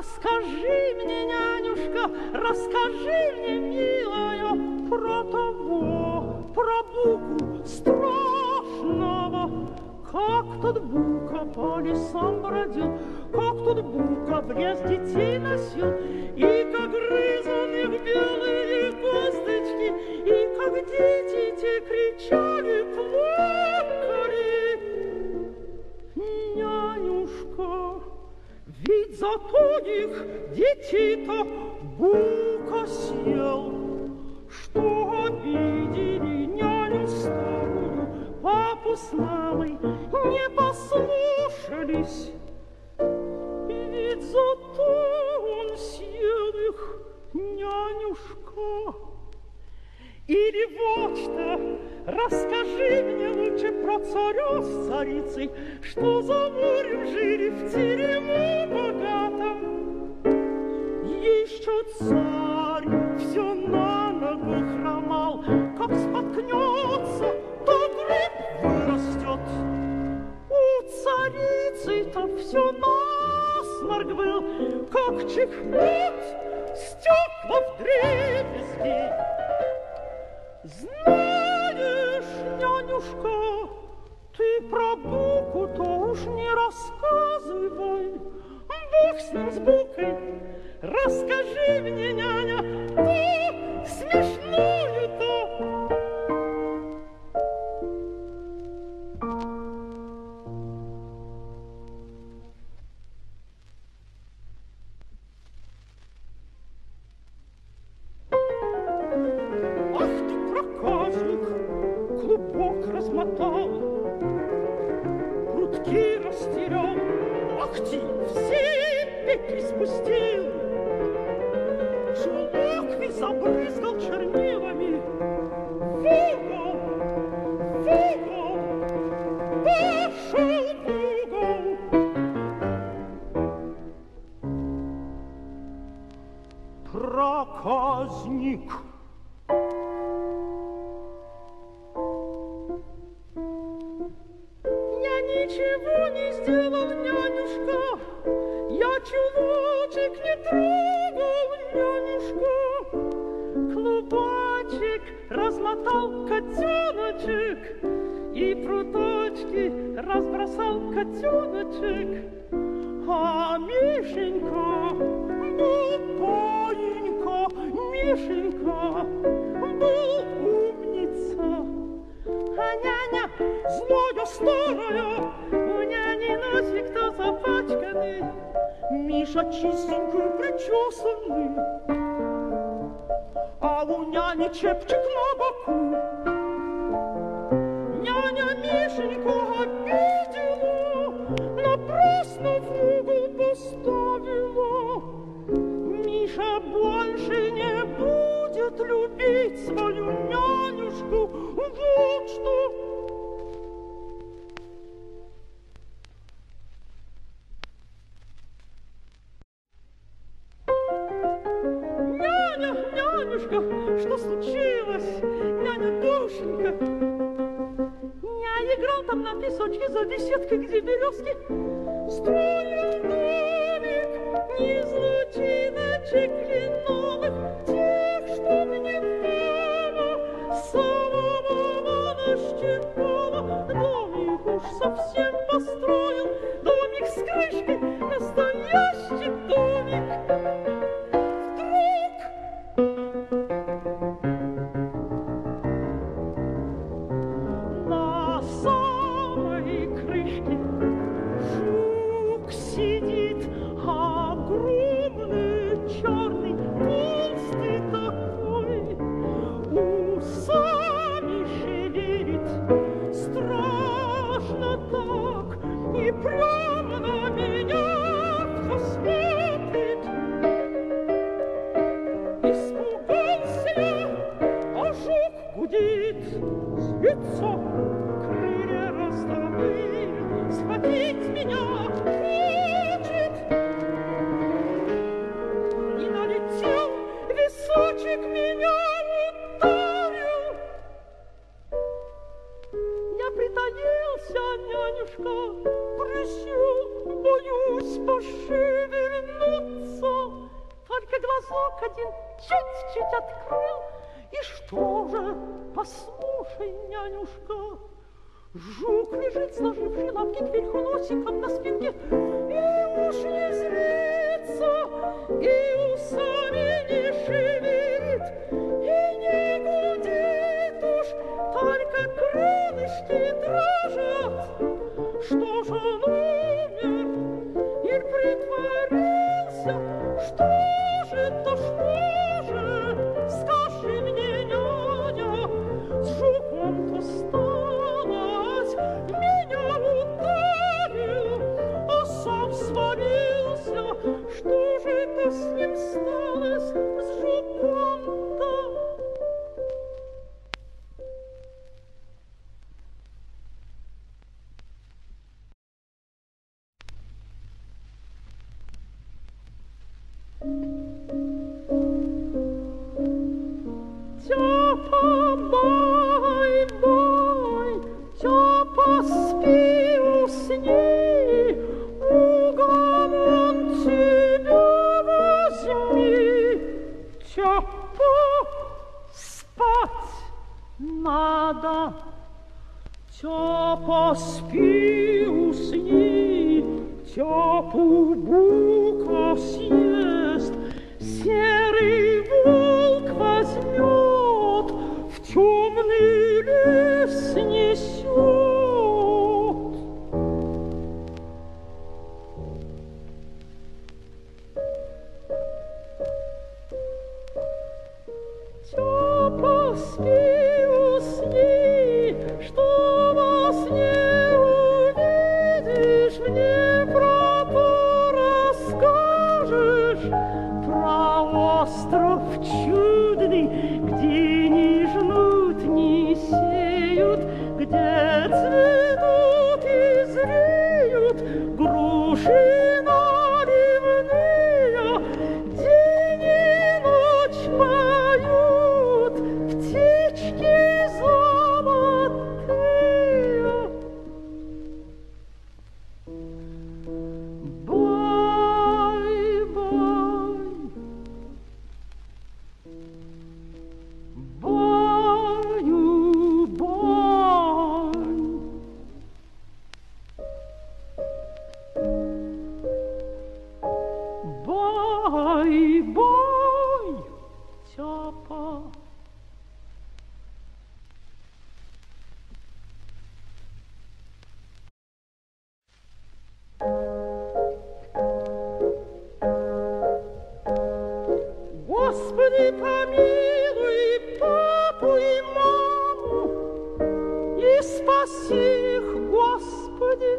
Расскажи мне, нянюшка, расскажи мне, милая, про того, про буку страшного. Как тот бука по лесам бродил, как тот бука лес детей носил, и как грызан их белые косточки, и как дети те кричали, плакали. Зато их детей-то бука съел, что обидели няню старую, папу с мамой не послушались. Ведь зато он съел их, нянюшка. Или вот что, расскажи мне лучше про царя с царицей, что за морем жили в терему богатом. Еще царь все на ногу хромал, как споткнется, то гриб вырастет. У царицы-то все насморк был, как чихнет стекла в дребезги. Про буку-то уж не рассказывай. Бог с ним, с букой. Расскажи мне, няня, то смешную-то. Клубочек размотал котеночек и пруточки разбросал котеночек. А Мишенька был паинька, Мишенька был умница. А няня злая старая, у няни носик-то запачканный, Миша чистенький причесанный, а у няни чепчик на боку. Няня Мишеньку обидела, напрасно в угол поставила. Миша больше не будет любить свою нянюшку. Вот что. Нянюшка, что случилось? Няня душенька. Я играл там на песочке за беседкой, где березки. Строил домик из лучиночек кленовых, Жук лежит, сложивший лапки кверху носиком на спинке, И уж не злится, и усами не шевелит, И не гудит уж, только крылышки дрожат. Sia tu buca sia Бай-бай, тяпа. Господи, помилуй папу и маму и спаси их, Господи.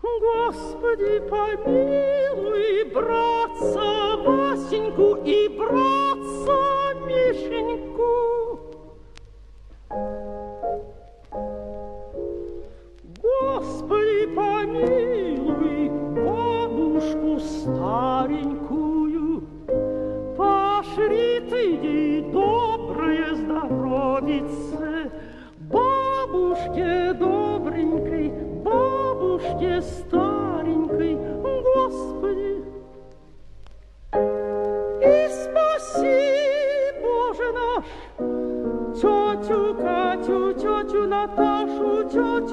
Господи, помилуй братца Васеньку и братца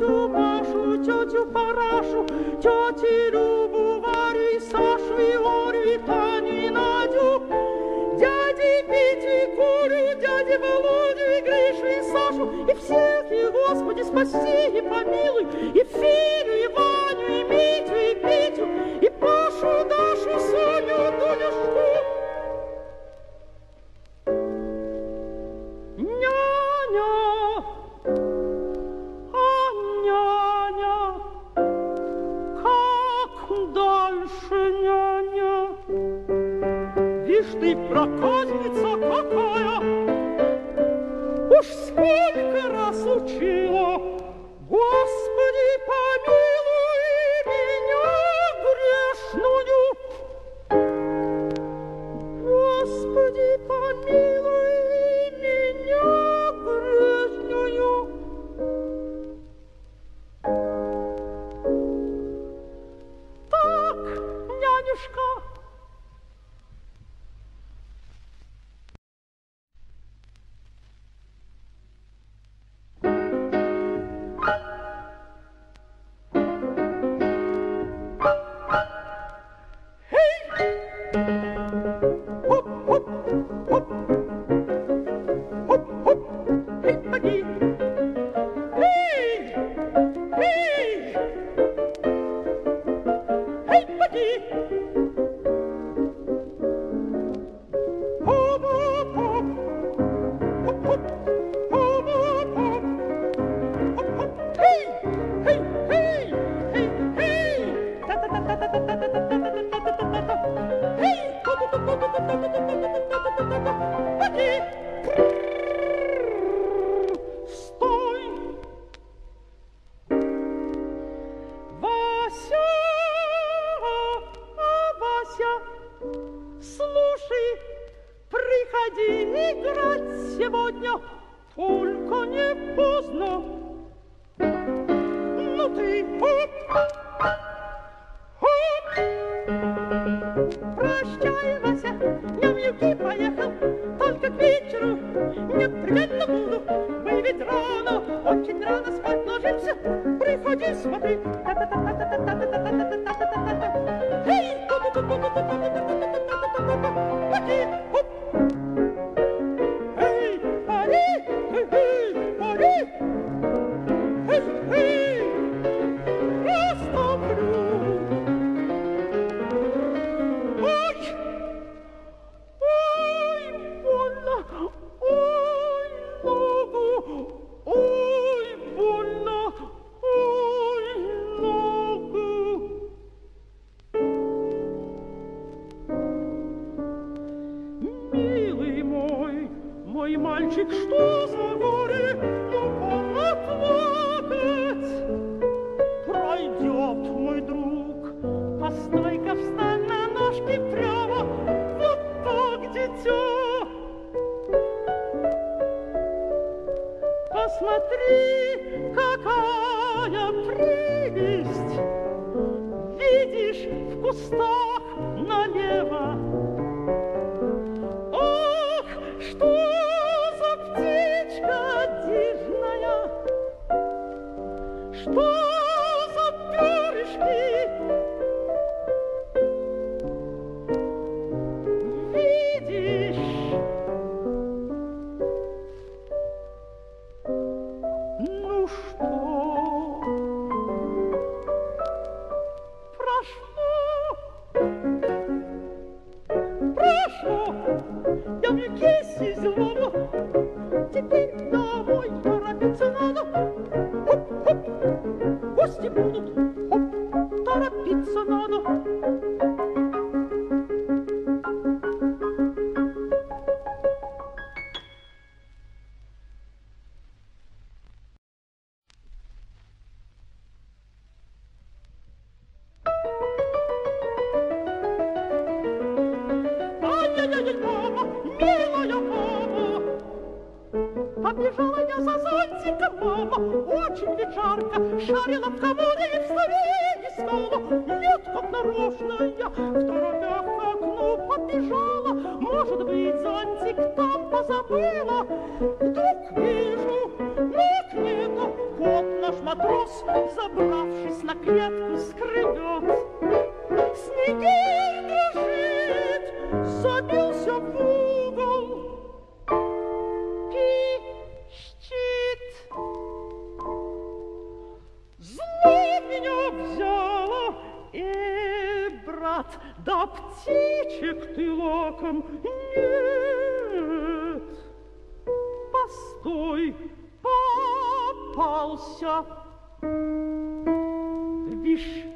тетю Машу, тетю Парашу, тети Любу, Варю и Сашу, и Орю, и Таню, и Надю, дяди Петю и Колю, дяди Володю и Гришу и Сашу, и всех их, Господи, спаси и помилуй, я попался. Вишь